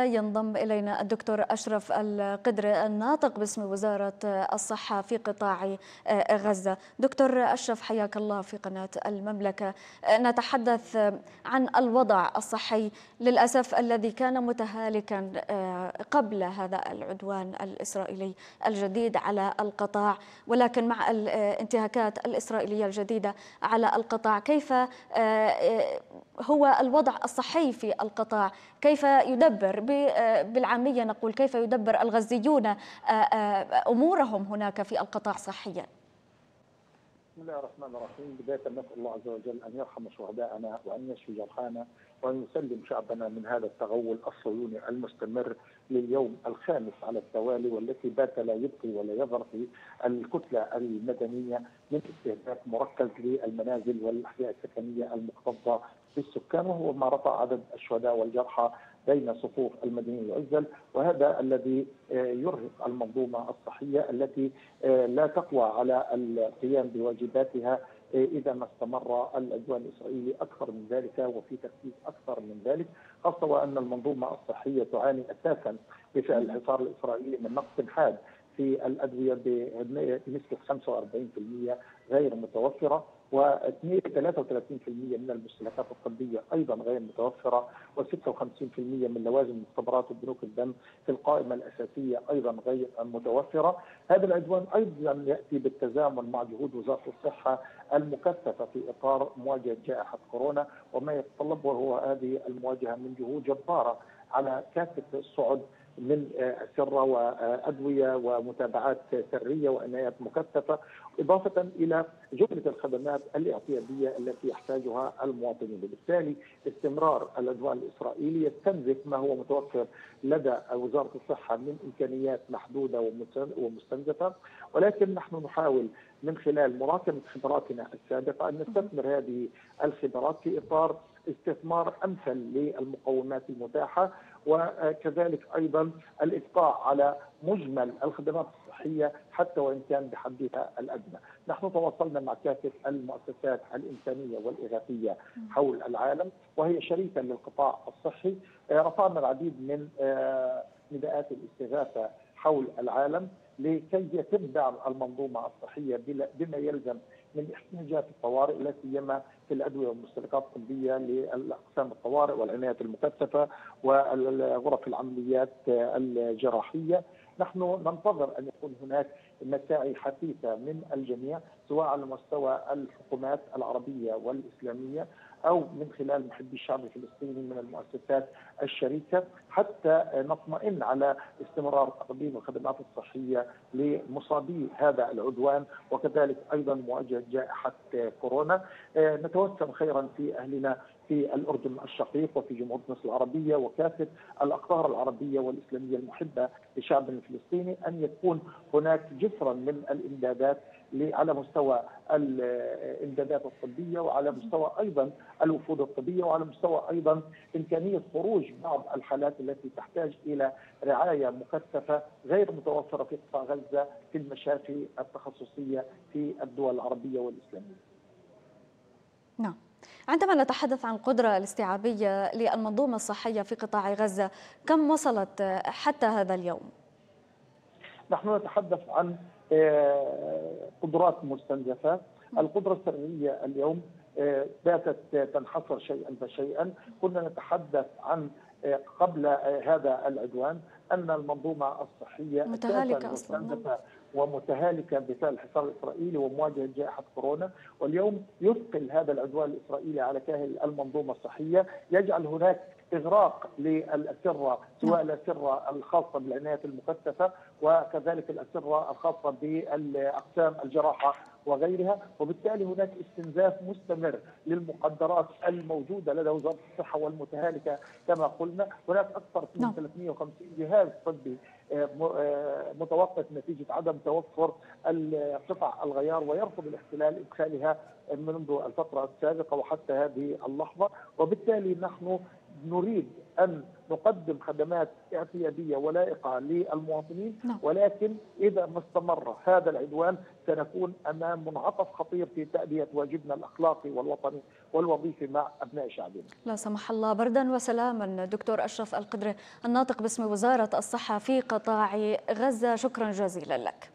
ينضم إلينا الدكتور أشرف القدر الناطق باسم وزارة الصحة في قطاع غزة. دكتور أشرف حياك الله في قناة المملكة. نتحدث عن الوضع الصحي للأسف الذي كان متهالكا قبل هذا العدوان الإسرائيلي الجديد على القطاع. ولكن مع الانتهاكات الإسرائيلية الجديدة على القطاع كيف هو الوضع الصحي في القطاع؟ كيف يدبر بالعامية نقول كيف يدبر الغزيون أمورهم هناك في القطاع صحيا. بسم الله الرحمن الرحيم. بداية نسأل الله عز وجل أن يرحم شهداءنا وأن يشفي جرحانا وأن يسلم شعبنا من هذا التغول الصهيوني المستمر لليوم الخامس على التوالي والتي بات لا يبقي ولا يظهر في الكتلة المدنية من استهداف مركز للمنازل والأحياء السكنية المكتظة بالسكان وهو ما رفع عدد الشهداء والجرحى بين صفوف المدنيين العزل وهذا الذي يرهق المنظومة الصحية التي لا تقوى على القيام بواجباتها إذا ما استمر العدوان الإسرائيلي أكثر من ذلك وفي تخفيف أكثر من ذلك خاصة وأن المنظومة الصحية تعاني أساسا بفعل الحصار الإسرائيلي من نقص حاد في الأدوية بنسبه 45% غير متوفرة. و 33% من المستهلكات الطبية أيضا غير متوفرة و56% من لوازم مختبرات وبنوك الدم في القائمة الأساسية أيضا غير متوفرة، هذا العدوان أيضا يأتي بالتزامن مع جهود وزارة الصحة المكثفة في إطار مواجهة جائحة كورونا وما يتطلبه هو هذه المواجهة من جهود جبارة على كافة الصعد من سره وأدوية ومتابعات سرية وعنايات مكثفة إضافة إلى جملة الخدمات الاعتيادية التي يحتاجها المواطنين، وبالتالي استمرار العدوان الاسرائيلي يستنزف ما هو متوفر لدى وزارة الصحة من إمكانيات محدودة ومستنزفة، ولكن نحن نحاول من خلال مراكمة خبراتنا السابقة أن نستثمر هذه الخبرات في إطار استثمار أمثل للمقومات المتاحة وكذلك أيضا الإبقاء على مجمل الخدمات الصحية حتى وإن كان بحدها الأدنى. نحن تواصلنا مع كافة المؤسسات الإنسانية والإغاثية حول العالم وهي شريكه للقطاع الصحي، رفعنا العديد من نداءات الاستغاثة حول العالم لكي يتم دعم المنظومة الصحية بما يلزم من احتياجات الطوارئ لا سيما في الأدوية والمستلزمات الطبية لاقسام الطوارئ والعنايه المكثفة وغرف العمليات الجراحية. نحن ننتظر أن يكون هناك مساعي حثيثة من الجميع سواء على مستوى الحكومات العربية والإسلامية أو من خلال محبي الشعب الفلسطيني من المؤسسات الشريكة حتى نطمئن على استمرار تقديم الخدمات الصحية لمصابي هذا العدوان وكذلك أيضا مواجهة جائحة كورونا. نتوسم خيرا في أهلنا في الأردن الشقيق وفي جمهورية مصر العربية وكافة الأقطار العربية والإسلامية المحبة لشعبنا الفلسطيني أن يكون هناك جسرا من الإمدادات على مستوى الإمدادات الطبية وعلى مستوى أيضا الوفود الطبية وعلى مستوى أيضا إمكانية خروج بعض الحالات التي تحتاج إلى رعاية مكثفة غير متوفرة في قطاع غزة في المشافي التخصصية في الدول العربية والإسلامية. نعم. عندما نتحدث عن القدرة الاستيعابية للمنظومة الصحية في قطاع غزة كم وصلت حتى هذا اليوم؟ نحن نتحدث عن قدرات مستنزفة. القدرة السرية اليوم باتت تنحصر شيئا فشيئا. كنا نتحدث عن قبل هذا العدوان أن المنظومة الصحية متهالكة أصلا. ومتهالكه بفعل الحصار الإسرائيلي ومواجهة جائحة كورونا. واليوم يثقل هذا العدوان الإسرائيلي على كاهل المنظومة الصحية. يجعل هناك إغراق للاسره سواء الاسره الخاصة بالعناية المكثفة وكذلك الاسره الخاصة بالأقسام الجراحة وغيرها وبالتالي هناك استنزاف مستمر للمقدرات الموجودة لدى وزارة الصحة والمتهالكة كما قلنا. هناك أكثر من 350 جهاز طبي متوقف نتيجة عدم توفر قطع الغيار ويرفض الاحتلال إدخالها منذ الفترة السابقة وحتى هذه اللحظة. وبالتالي نحن نريد أن نقدم خدمات اعتيادية ولائقة للمواطنين نعم. ولكن إذا ما استمر هذا العدوان سنكون أمام منعطف خطير في تأدية واجبنا الأخلاقي والوطني والوظيفي مع أبناء شعبنا. لا سمح الله بردا وسلاما دكتور أشرف القدري الناطق باسم وزارة الصحة في قطاع غزة شكرا جزيلا لك.